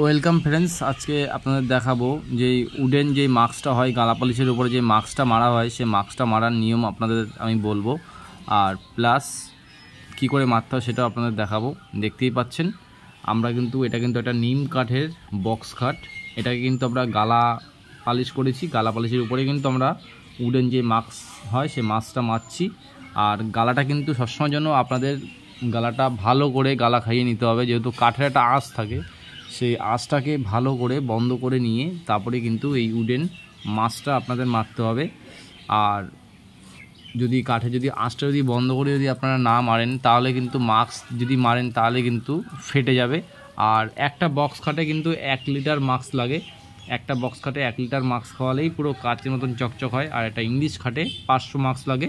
Welcome friends আজকে আপনাদের দেখাবো যে উডেন যে মাস্কটা হয় গালা পলিশের উপরে যে মাস্কটা মারা হয় সে মাস্কটা মারার নিয়ম আপনাদের আমি বলব। আর প্লাস কি করে মারতে হয় সেটাও আপনাদের দেখাবো। দেখতেই পাচ্ছেন, আমরা কিন্তু, এটা কিন্তু একটা নিম কাঠের বক্স কাঠ এটাকে কিন্তু আমরা গালা পালিশ করেছি। গালা পালিশের উপরে কিন্তু আমরা উডেন যে মাস্ক হয় সে মাস্কটা মারছি। আর গালাটা কিন্তু সবসময় জন্য আপনাদের গালাটা ভালো করে গালা খাইয়ে নিতে হবে, যেহেতু কাঠের একটা আঁশ থাকে। সেই আঁচটাকে ভালো করে বন্ধ করে নিয়ে তারপরে কিন্তু এই উডেন মাছটা আপনাদের মারতে হবে। আর যদি কাঠে যদি আঁচটা যদি বন্ধ করে যদি আপনারা না মারেন, তাহলে কিন্তু মাস্ক যদি মারেন, তাহলে কিন্তু ফেটে যাবে। আর একটা বক্স খাটে কিন্তু এক লিটার মাস্ক লাগে। একটা বক্স খাটে এক লিটার মাস্ক খাওয়ালেই পুরো কাচের মতন চকচক হয়। আর একটা ইংলিশ খাটে পাঁচশো মাস্ক লাগে।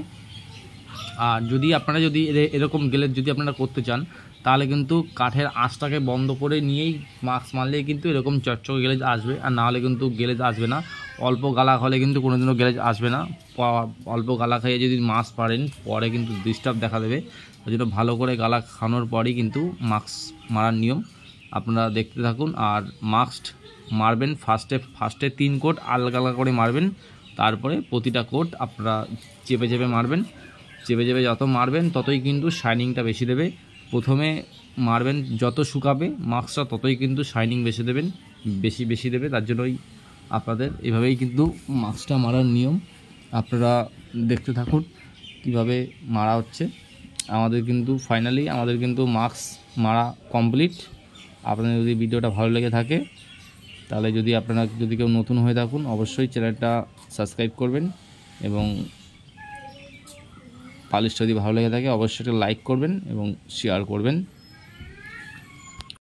আর যদি আপনারা যদি এরে- এরকম গেলে যদি আপনারা করতে চান, তাহলে কিন্তু কাঠের আঁচটাকে বন্ধ করে নিয়েই মাস্ক মারলেই কিন্তু এরকম চকচকে গেলেজ আসবে। আর নাহলে কিন্তু গেলেজ আসবে না। অল্প গালা হলে কিন্তু কোনোদিনও গেলেজ আসবে না। অল্প গালা খাইয়ে যদি মাস্ক পারেন পরে কিন্তু ডিস্টার্ব দেখা দেবে। ওই জন্য ভালো করে গালা খানোর পরেই কিন্তু মাস্ক মারার নিয়ম আপনারা দেখতে থাকুন। আর মাস্ক মারবেন ফার্স্টে ফার্স্টে তিন কোট আলগা আলগা করে মারবেন। তারপরে প্রতিটা কোট আপনারা চেপে চেপে মারবেন। চেপে চেপে যত মারবেন, ততই কিন্তু শাইনিংটা বেশি দেবে। প্রথমে মারবেন, যত শুকাবে মাস্কটা ততই কিন্তু শাইনিং বেশি দেবেন, বেশি বেশি দেবে। তার জন্যই আপনাদের এভাবেই কিন্তু মাস্কটা মারার নিয়ম। আপনারা দেখতে থাকুন কীভাবে মারা হচ্ছে। আমাদের কিন্তু ফাইনালি আমাদের কিন্তু মাস্ক মারা কমপ্লিট আপনাদের যদি ভিডিওটা ভালো লেগে থাকে, তাহলে যদি আপনারা যদি কেউ নতুন হয়ে থাকুন, অবশ্যই চ্যানেলটা সাবস্ক্রাইব করবেন এবং পালিশ যদি ভালো লেগে থাকে অবশ্যই একটা লাইক করবেন এবং শেয়ার করবেন।